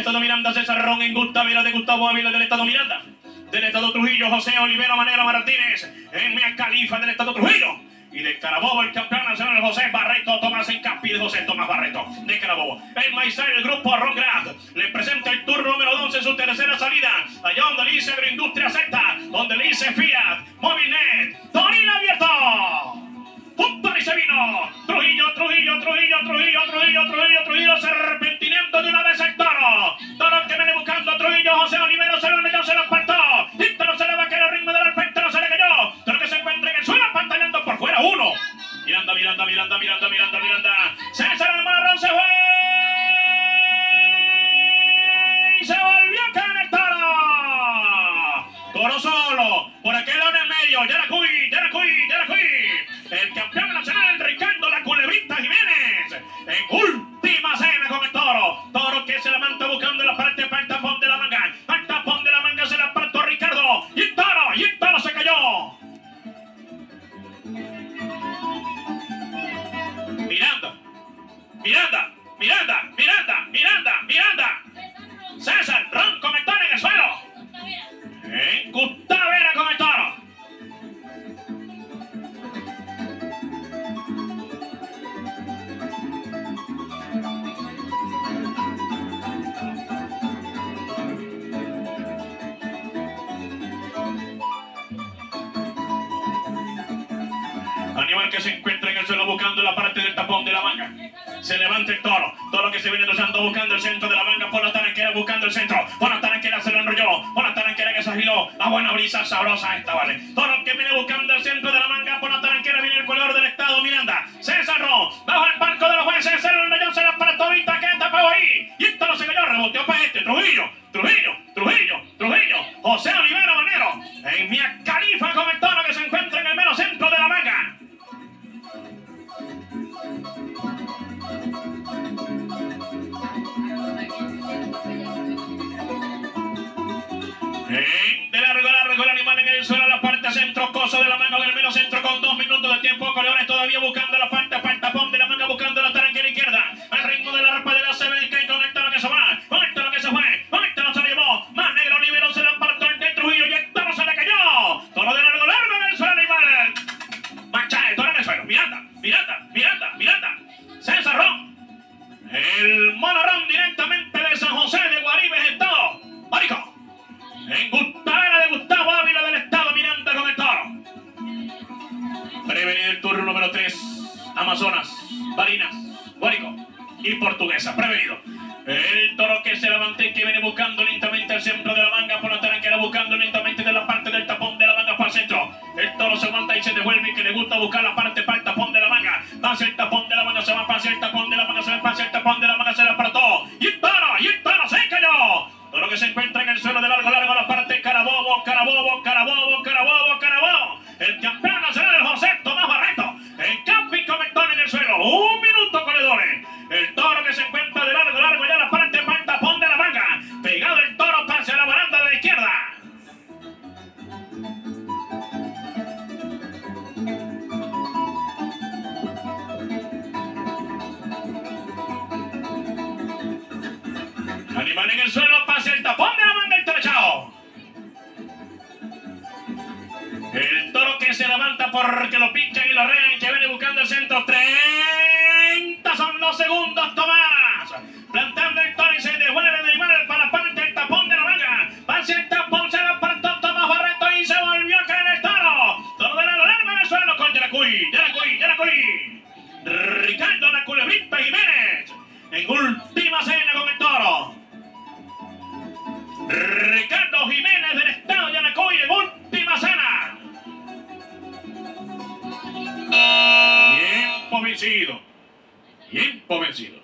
Estado Miranda, César Ron, en Gustavira de Gustavo Ávila del Estado Miranda. Del Estado Trujillo, José Olivera Manera Martínez, Mia Califa del Estado Trujillo. Y de Carabobo, el campeón nacional José Barreto, Tomás Encapi de José Tomás Barreto, de Carabobo. El Maizal, el grupo Rongrad, le presenta el turno número 12 en su tercera salida. Allá donde le dice Agroindustria Z, donde le dice Fiat, Movilnet, Torino abierto. Punto y se vino. Trujillo, Trujillo, Trujillo, Trujillo, Trujillo, Trujillo, Trujillo, serpentinando medio. Yaracuy, Yaracuy. El campeón nacional Ricardo La Culebrita Jiménez. En última cena con el toro. Toro que se levanta buscando la parte para el tapón de la manga. Al tapón de la manga se la apartó Ricardo. Y el toro, y el toro se cayó. Miranda, Miranda, Se levanta el toro. Toro que se viene rozando buscando el centro de la manga. Por la taranquera buscando el centro. Por la taranquera se lo enrolló. Por la taranquera que se agiló. La buena brisa sabrosa esta, vale. Toro que viene buscando el centro de la manga. Por la taranquera viene el color del estado Miranda. César Ro. Bajo el palco de los jueces. Se lo enrolló. Se la De largo, largo el animal en el suelo, la parte centro, coso de la manga en el menos centro con dos minutos de tiempo. Coleones todavía buscando la parte para el tapón de la manga, buscando la taranquera izquierda. Al ritmo de la rapa de la CBK y con el toro que se va, con el toro que se fue, con el toro se lo llevó. Más negro, Olivero se lo apartó el de Trujillo y el toro se le cayó. Toro de largo, largo en el suelo, animal. Mancha, el toro en el suelo. Miranda, Miranda, Miranda. En de Gustavo Ávila del Estado Miranda con el toro. Prevenido el turno número 3. Amazonas, Barinas, Guárico y Portuguesa. Prevenido. El toro que se levanta y que viene buscando lentamente el centro de la manga por la taranquera, buscando lentamente de la parte del tapón de la manga para el centro. El toro se levanta y se devuelve y que le gusta buscar la parte para el tapón de la manga. Va el tapón de la manga, se va para hacia el tapón de la manga, se va para hacia el tapón de la manga, se le apartó. Porque lo pinchan y lo rean, que viene buscando el centro. 30 son los segundos, Tomás. Plantando el toro y se devuelve el animal para parte del tapón de la manga. Pasa el tapón, se lo apartó Tomás Barreto y se volvió a caer el toro. Toro de la larga en el suelo con Yaracuy, Yaracuy, Yaracuy. Ricardo la culebrita Jiménez. En última vencido. Tiempo vencido.